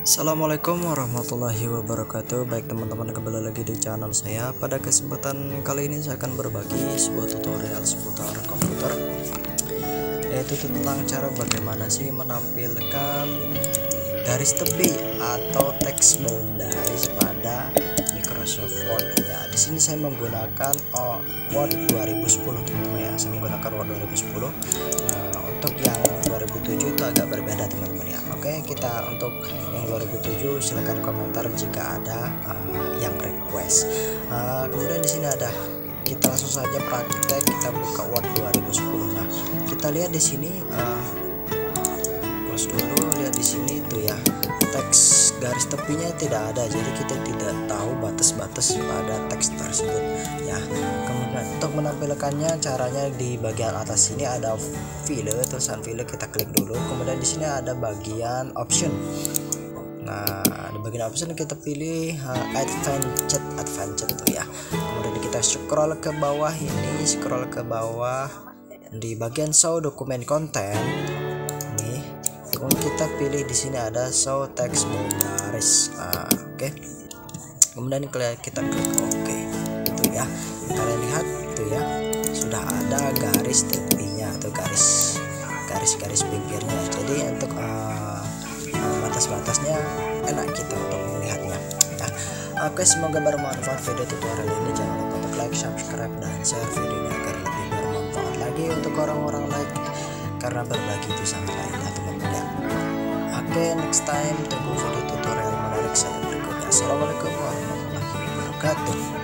Assalamualaikum warahmatullahi wabarakatuh. Baik teman-teman kembali lagi di channel saya. Pada kesempatan kali ini saya akan berbagi sebuah tutorial seputar komputer Yaitu tentang cara bagaimana sih menampilkan garis tepi atau text boundaries pada Microsoft Word. Ya di sini saya menggunakan oh, Word 2010 teman-teman ya. Saya menggunakan Word 2010 nah untuk yang 2007 itu agak berbeda teman-teman ya oke kita untuk yang 2007 silahkan komentar jika ada uh, yang request. Uh, kemudian di sini ada kita langsung saja praktek kita buka Word 2010 nah kita lihat di sini uh, close dulu lihat di sini itu ya teks garis tepinya tidak ada jadi kita tidak tahu batas-batas pada teks tersebut ya untuk menampilkannya caranya di bagian atas sini ada file tulisan file kita klik dulu. Kemudian di sini ada bagian option. Nah di bagian option kita pilih uh, advanced advanced tuh ya. Kemudian kita scroll ke bawah ini scroll ke bawah. Di bagian show dokumen konten nih kemudian kita pilih di sini ada show text boundaries nah, oke. Okay. kemudian kita klik oke. Okay. itu ya. Kalian lihat itu ya. Sudah ada garis tepinya atau garis garis-garis pinggirnya. Jadi untuk uh, batas-batasnya enak kita untuk melihatnya. Nah oke okay, semoga bermanfaat video tutorial ini. Jangan lupa untuk like subscribe dan share videonya agar lebih bermanfaat lagi untuk orang-orang lain karena berbagi itu sangat indah teman-teman ya. Oke okay, next time tunggu video tutorial menarik saya berikutnya. Assalamualaikum warahmatullahi wabarakatuh